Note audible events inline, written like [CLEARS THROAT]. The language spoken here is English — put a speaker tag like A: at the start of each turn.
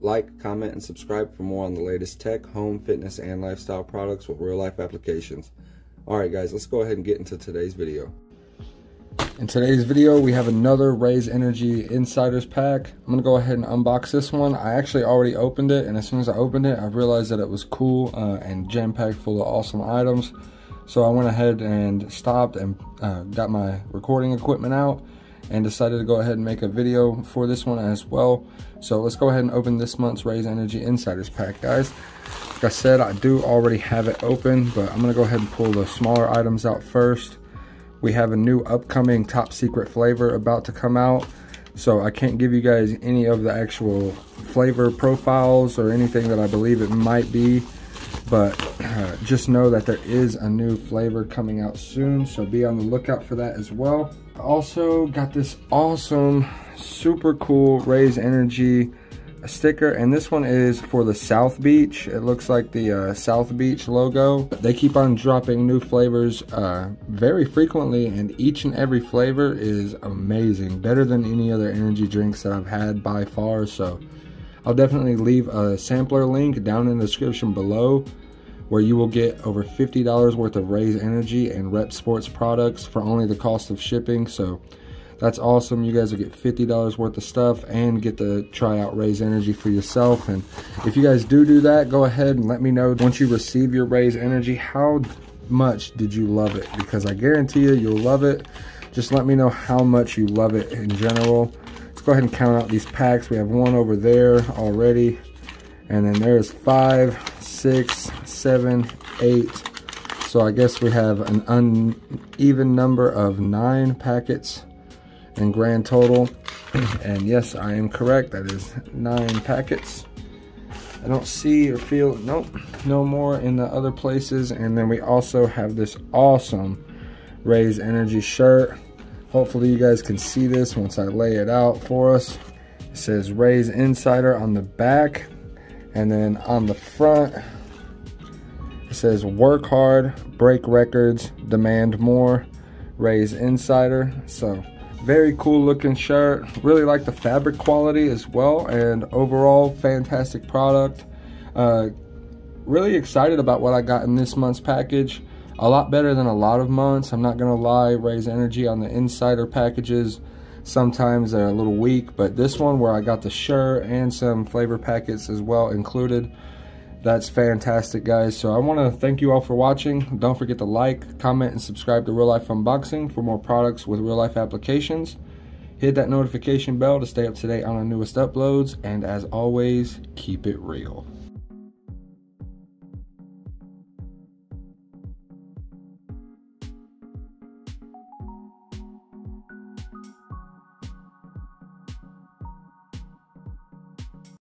A: Like, comment, and subscribe for more on the latest tech, home, fitness, and lifestyle products with real life applications. Alright guys, let's go ahead and get into today's video. In today's video, we have another Raze Energy Insiders pack. I'm to go ahead and unbox this one. I actually already opened it, and as soon as I opened it, I realized that it was cool uh, and jam-packed full of awesome items. So I went ahead and stopped and uh, got my recording equipment out and decided to go ahead and make a video for this one as well. So let's go ahead and open this month's Raze Energy Insiders pack, guys. Like I said, I do already have it open, but I'm gonna go ahead and pull the smaller items out first. We have a new upcoming top secret flavor about to come out. So I can't give you guys any of the actual flavor profiles or anything that I believe it might be. But uh, just know that there is a new flavor coming out soon. So be on the lookout for that as well. Also got this awesome, super cool Raze Energy sticker and this one is for the South Beach. It looks like the uh, South Beach logo. They keep on dropping new flavors uh, very frequently and each and every flavor is amazing. Better than any other energy drinks that I've had by far. So I'll definitely leave a sampler link down in the description below where you will get over $50 worth of Raze Energy and REPP Sports products for only the cost of shipping. So that's awesome. You guys will get $50 worth of stuff and get to try out Raze Energy for yourself. And if you guys do do that, go ahead and let me know once you receive your Raze Energy, how much did you love it? Because I guarantee you, you'll love it. Just let me know how much you love it in general. Let's go ahead and count out these packs. We have one over there already. And then there's five, six, seven, eight. So I guess we have an uneven number of nine packets in grand total. [CLEARS THROAT] and yes, I am correct. That is nine packets. I don't see or feel, nope, no more in the other places. And then we also have this awesome Raze Energy shirt. Hopefully you guys can see this once I lay it out for us. It says Raze Insider on the back. And then on the front, it says work hard, break records, demand more, Raze Insider. So very cool looking shirt. Really like the fabric quality as well and overall fantastic product. Uh, really excited about what I got in this month's package. A lot better than a lot of months. I'm not gonna lie, Raze Energy on the insider packages. Sometimes they're a little weak, but this one where I got the shirt and some flavor packets as well included, that's fantastic, guys. So I want to thank you all for watching. Don't forget to like, comment, and subscribe to Real Life Unboxing for more products with real life applications. Hit that notification bell to stay up to date on our newest uploads. And as always, keep it real.